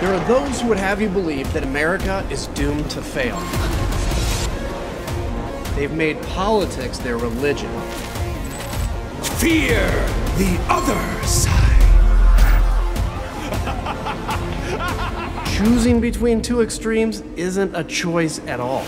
There are those who would have you believe that America is doomed to fail. They've made politics their religion. Fear the other side. Choosing between two extremes isn't a choice at all.